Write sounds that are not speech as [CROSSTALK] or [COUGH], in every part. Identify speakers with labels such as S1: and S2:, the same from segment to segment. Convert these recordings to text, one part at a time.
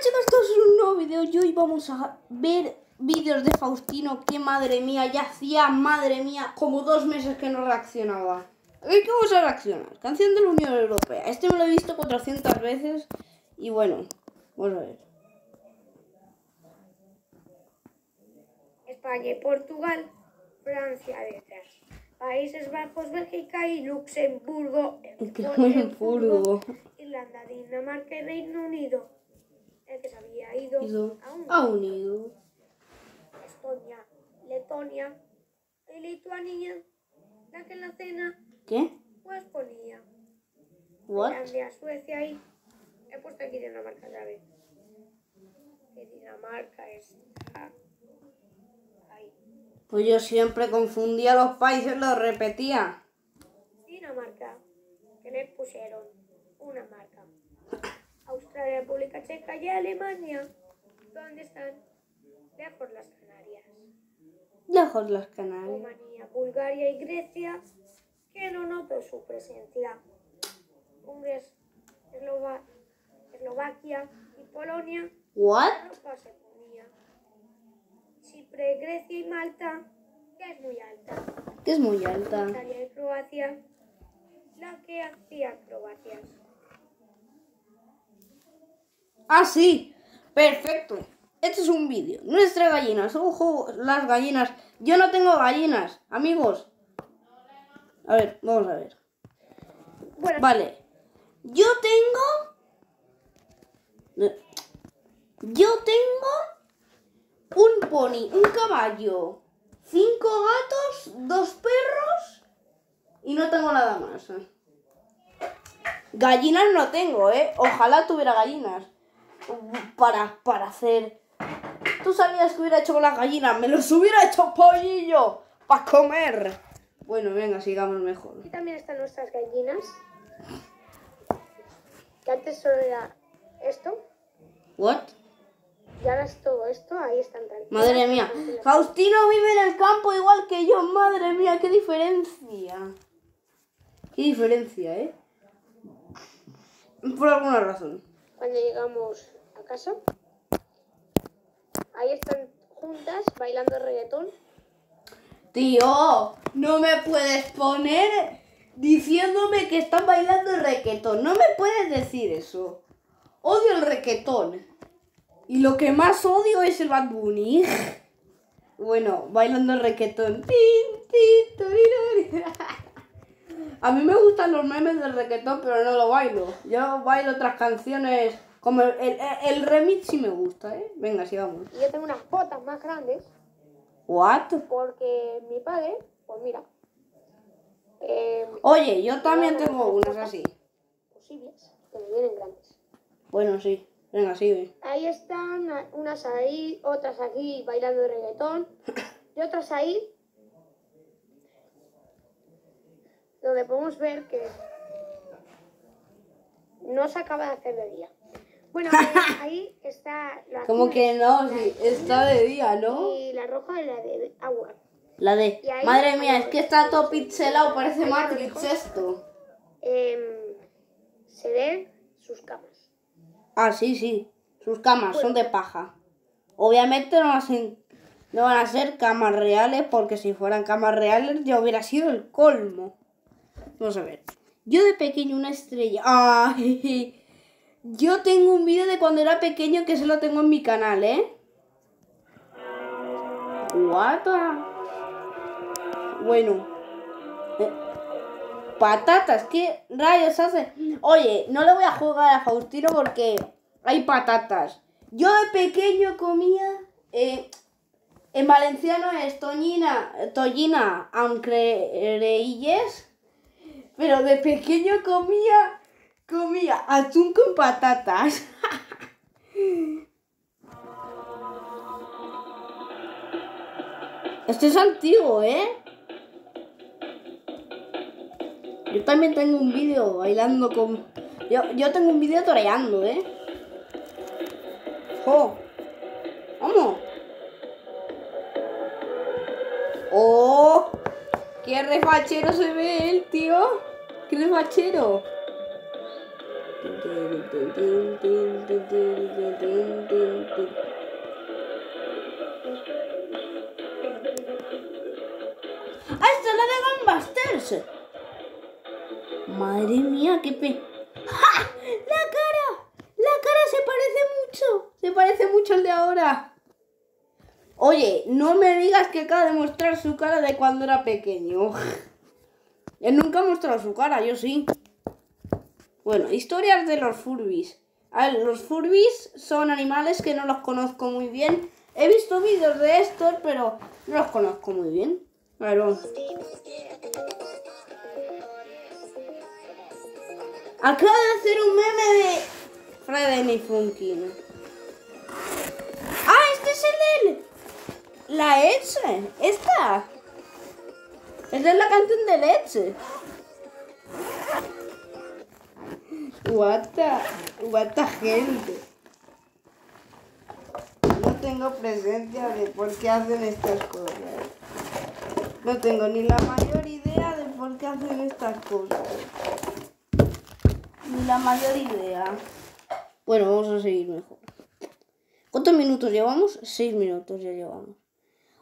S1: chicos, esto es un nuevo vídeo y hoy vamos a ver vídeos de Faustino que madre mía, ya hacía, madre mía, como dos meses que no reaccionaba. ¿Qué vamos a reaccionar? Canción de la Unión Europea. Este me lo he visto 400 veces y bueno, vamos a ver.
S2: España y Portugal, Francia detrás. Países Bajos, Bélgica y Luxemburgo.
S1: Luxemburgo.
S2: Irlanda, Dinamarca y Reino Unido. El que se había ido,
S1: Ido
S2: a un-
S1: a unido.
S2: Estonia, Letonia y Lituania. La que en la cena
S1: ¿Qué?
S2: pues ponía.
S1: What?
S2: Finlandia, Suecia y... He puesto aquí Dinamarca, ¿sabes? Que Dinamarca está... Ahí.
S1: Pues yo siempre confundía los países, los repetía.
S2: Dinamarca, que le pusieron una marca. Australia, República Checa y Alemania, donde están lejos las Canarias.
S1: Lejos las Canarias.
S2: Rumanía, Bulgaria y Grecia, que no noto su presencia. Hungría, Eslova- Eslovaquia y Polonia,
S1: What?
S2: la. Chipre, Grecia y Malta, que es muy alta.
S1: Que es muy alta.
S2: Italia y Croacia, la que hacía acrobacias.
S1: Ah, sí. Perfecto. Este es un vídeo. Nuestras gallinas. Ojo, las gallinas. Yo no tengo gallinas, amigos. A ver, vamos a ver.
S2: Bueno,
S1: Vale. Yo tengo... Yo tengo un pony, un caballo, cinco gatos, dos perros y no tengo nada más. Gallinas no tengo, ¿eh? Ojalá tuviera gallinas. Para, para hacer... ¿Tú sabías que hubiera hecho con las gallinas? Me los hubiera hecho pollillo para comer. Bueno, venga, sigamos mejor.
S2: aquí también están nuestras gallinas. Que antes solo era esto,
S1: ¿What?
S2: y ahora es todo esto, ahí están tranquilas.
S1: Madre mía. Faustino vive en el campo igual que yo. Madre mía, qué diferencia. Qué diferencia, ¿eh? Por alguna razón.
S2: Cuando llegamos casa, ahí están juntas bailando reggaetón.
S1: Tío, no me puedes poner diciéndome que están bailando el requetón. No me puedes decir eso. Odio el requetón. Y lo que más odio es el Bad Bunny. Bueno, bailando el torirori. [LAUGHS] A mí me gustan los memes del requetón, pero no lo bailo. Yo bailo otras canciones. Como el, el- el remix sí me gusta, ¿eh? Venga, sigamos.
S2: Y yo tengo unas botas más grandes
S1: ¿What?
S2: porque mi padre, pues mira, eh,
S1: Oye, yo también tengo unas así.
S2: posibles, que me vienen grandes.
S1: Bueno, sí. Venga, sigue.
S2: Ahí están unas ahí, otras aquí bailando reggaetón y otras ahí donde podemos ver que no se acaba de hacer de día. Bueno, [LAUGHS] ahí está la
S1: Como que no, sí, está de día, ¿no?
S2: y la roja es la de agua.
S1: La de... Madre mía, es que está todo pixelado, parece Matrix esto.
S2: Em, se ven sus camas.
S1: Ah, sí, sí. Sus camas son de paja. Obviamente no van, a ser, no van a ser camas reales, porque si fueran camas reales ya hubiera sido el colmo. Vamos a ver. Yo de pequeño una estrella. [LAUGHS] Ay, yo tengo un vídeo de cuando era pequeño que se lo tengo en mi canal, ¿eh? Guapa. Bueno. Eh, Patatas, ¿qué rayos hace? Oye, no le voy a jugar a Faustino porque hay patatas. Yo de pequeño comía. eh, en valenciano es toñina, tollina, aunque Pero de pequeño comía. Comía atún con patatas. Este es antiguo, ¿eh? Yo también tengo un vídeo bailando con... Yo, yo tengo un vídeo toreando, ¿eh? ¡Jo! ¡Vamos! ¡Oh! ¡Qué refachero se ve él, tío! ¡Qué refachero! Esta es la de Gunbusters! Madre mía, qué pe... ¡Ja! ¡La cara! ¡La cara se parece mucho! Se parece mucho al de ahora. Oye, no me digas que acaba de mostrar su cara de cuando era pequeño. Él nunca ha mostrado su cara, yo sí. Bueno, historias de los Furbies. A ver, los Furbies son animales que no los conozco muy bien. He visto vídeos de estos, pero no los conozco muy bien. A ver, vamos. Acaba de hacer un meme de Friday Funkin. ¡Ah, este es el del! La Edge. Esta. Esta es la canción de Edge. What the, what the gente. No tengo presencia de por qué hacen estas cosas. No tengo ni la mayor idea de por qué hacen estas cosas. Ni la mayor idea. Bueno, vamos a seguir mejor. ¿Cuántos minutos llevamos? Seis minutos ya llevamos.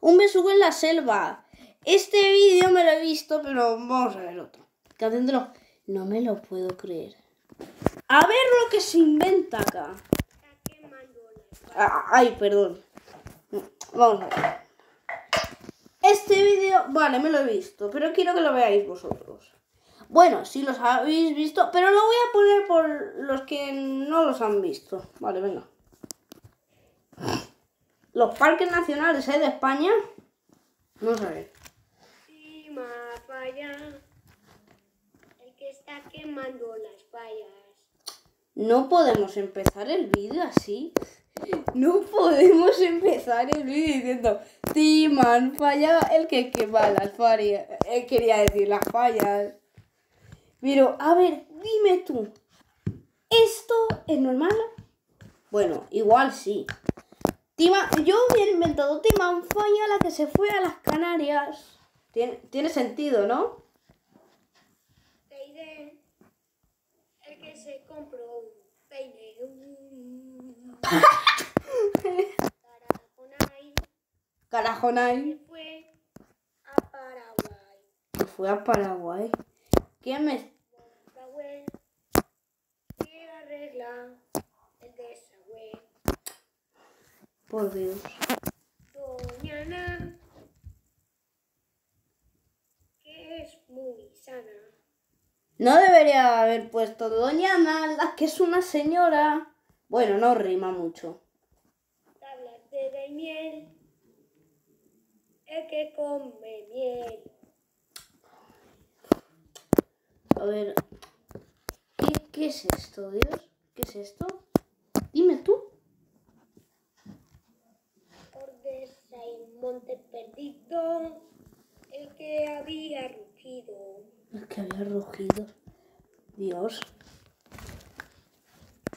S1: Un besugo en la selva. Este vídeo me lo he visto, pero vamos a ver otro. Acá dentro no me lo puedo creer. A ver lo que se inventa acá. Ah, Ay, perdón. Vamos a ver. Este vídeo, vale, me lo he visto, pero quiero que lo veáis vosotros. Bueno, si los habéis visto, pero lo voy a poner por los que no los han visto. Vale, venga. Los parques nacionales ¿eh? de España. Vamos a ver.
S2: Encima falla. El que está quemando las.
S1: No podemos empezar el vídeo así. No podemos empezar el vídeo diciendo Timan falla el que quema las fallas. Él quería decir las fallas. Pero, a ver, dime tú. ¿Esto es normal? Bueno, igual sí. Tima, yo hubiera inventado Timan falla la que se fue a las Canarias. Tiene sentido, ¿no?
S2: Teide. El que se compró un peine. Un... Carajonay. Se fue a Paraguay.
S1: Fue a Paraguay. ¿Quién me.
S2: Que arregla el desagüe.
S1: Por Dios.
S2: Doña Ana. Que es muy sana.
S1: No debería haber puesto Doña Nalda, que es una señora. Bueno, no rima mucho.
S2: Tablas de de miel. El que come miel.
S1: A ver. ¿Qué, qué es esto, Dios? ¿Qué es esto? Dime tú.
S2: Ordesa y monte perdido. El que había rugido.
S1: Es que había rugido. Dios.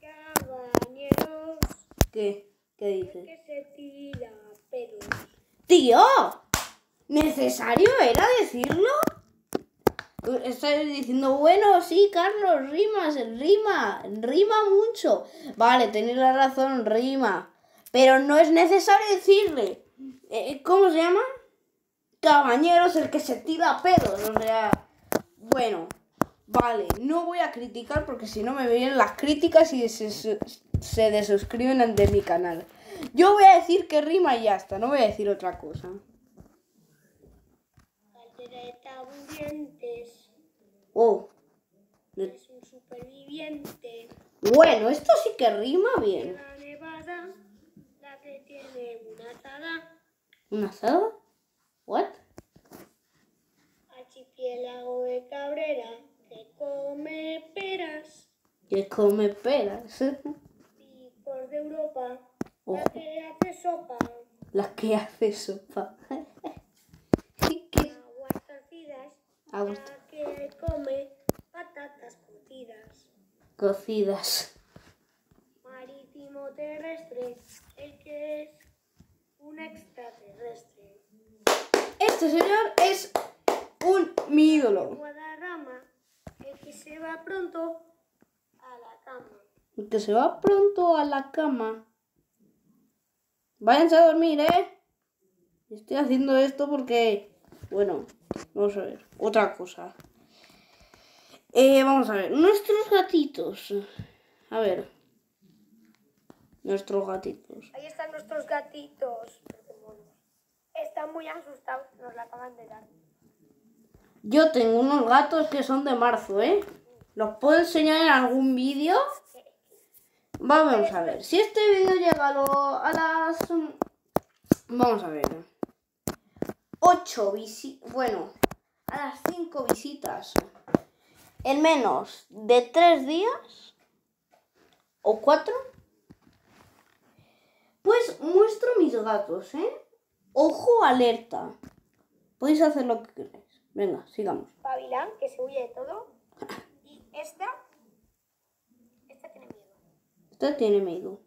S2: Cabañeros.
S1: ¿Qué? ¿Qué
S2: El
S1: dices?
S2: que se tira pedos.
S1: ¡Tío! ¿Necesario era decirlo? Estás diciendo, bueno, sí, Carlos, rimas, rima, rima mucho. Vale, tenéis la razón, rima. Pero no es necesario decirle. Eh, ¿Cómo se llama? Cabañeros, el que se tira pedos. O sea, bueno, vale, no voy a criticar porque si no me vienen las críticas y se, se, se desuscriben de mi canal. Yo voy a decir que rima y ya está, no voy a decir otra cosa.
S2: Aburrientes.
S1: Oh,
S2: Es un superviviente.
S1: bueno, esto sí que rima bien.
S2: la nevada. La que tiene una azada.
S1: ¿Un asado? ¿What?
S2: Archipiélago de Cabrera. Que come peras.
S1: Que come peras.
S2: Picos de Europa. La
S1: Ojo.
S2: que hace sopa.
S1: La que hace sopa. ¿Qué?
S2: Aguas torcidas.
S1: Aguas
S2: La que come patatas cocidas.
S1: Cocidas.
S2: Marítimo terrestre. El que es un extraterrestre.
S1: Este señor es un mi ídolo.
S2: Guadarrama. El que se va pronto a la cama.
S1: Que se va pronto a la cama. Váyanse a dormir, ¿eh? Estoy haciendo esto porque, bueno, vamos a ver, otra cosa. Eh, vamos a ver, nuestros gatitos. A ver. Nuestros gatitos.
S2: Ahí están nuestros gatitos. Están muy asustados, nos la acaban de dar.
S1: Yo tengo unos gatos que son de marzo, ¿eh? ¿Los puedo enseñar en algún vídeo? Vamos a ver. Si este vídeo llega a, las... mm, Vamos a ver. 8 visitas... Bueno, a las 5 visitas. En menos de 3 días. ¿O 4? Pues muestro mis gatos, ¿eh? Ojo alerta. Podéis hacer lo que queráis. Venga, sigamos.
S2: Pavilán, que se huye de todo. Y esta. Esta tiene miedo.
S1: Usted tiene miedo.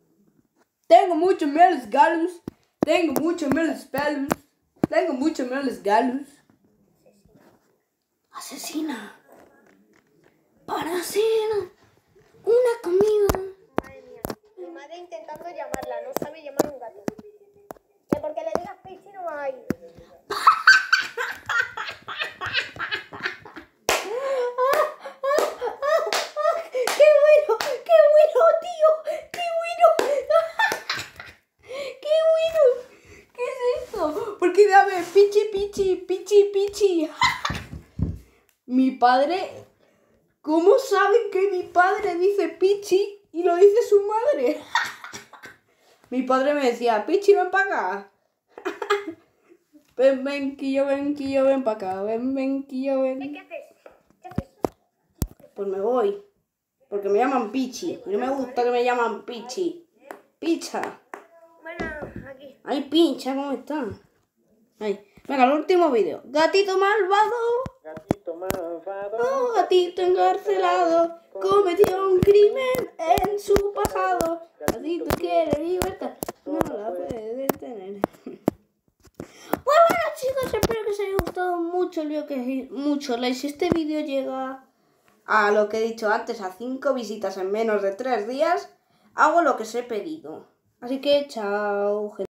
S1: Tengo muchos melos galos. Tengo muchos melos pelos. Tengo muchos melos galos. Asesina. Para hacer una comida.
S2: Madre mía. Mi madre intentando llamarla, no sabe llamar a un gato. Que porque le digas Pichi no hay. [LAUGHS]
S1: ¡Qué bueno! ¡Qué bueno, tío! ¡Qué bueno! [LAUGHS] ¡Qué bueno! ¿Qué es esto? Porque dame pichi, pichi, pichi, pichi. [LAUGHS] Mi padre. ¿Cómo saben que mi padre dice pichi y lo dice su madre? [LAUGHS] Mi padre me decía, pichi, ven para acá. [LAUGHS] Ven, ven, que yo ven, que yo ven para acá. Ven, ven, que yo ven.
S2: ¿Qué haces? ¿Qué haces?
S1: Pues me voy. Porque me llaman Pichi. Y no me gusta que me llaman Pichi. Picha.
S2: Bueno, aquí.
S1: Ay, pincha, ¿cómo está? Ay. Venga, el último vídeo. Gatito malvado.
S3: Gatito malvado.
S1: Oh, gatito encarcelado. Cometió un crimen en su pasado. Gatito quiere libertad. No la puede detener. [LAUGHS] Pues bueno chicos, espero que os haya gustado mucho el vídeo, que mucho like. Si este vídeo llega a lo que he dicho antes, a 5 visitas en menos de 3 días, hago lo que os he pedido. Así que chao, gente.